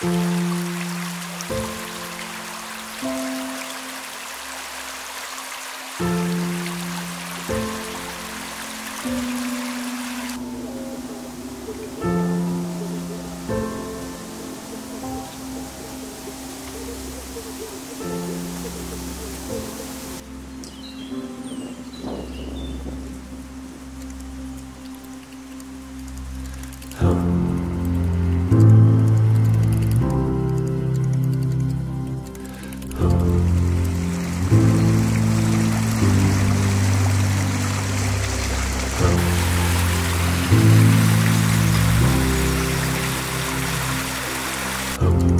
Hum. Thank you.